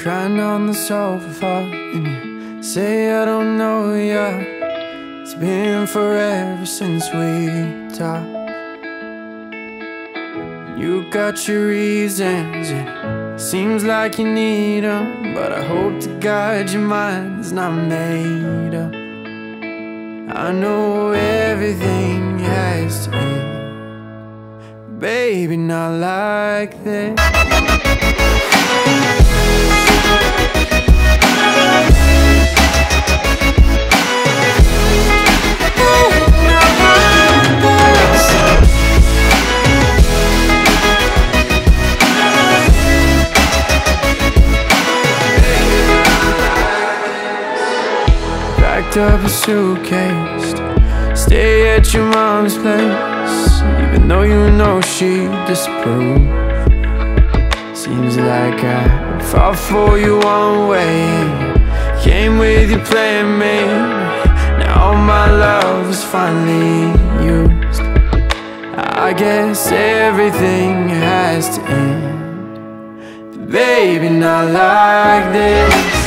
crying on the sofa and you say I don't know ya. It's been forever since we talked. You got your reasons, it seems like you need them, but I hope to God your mind's not made up. I know everything has to end, baby, not like this. Packed up a suitcase Stay at your mom's place Even though you know she disapprove Seems like I fought for you one way Came with your plan made Now all my love is finally used. I guess everything has to end. But baby, not like this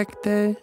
like this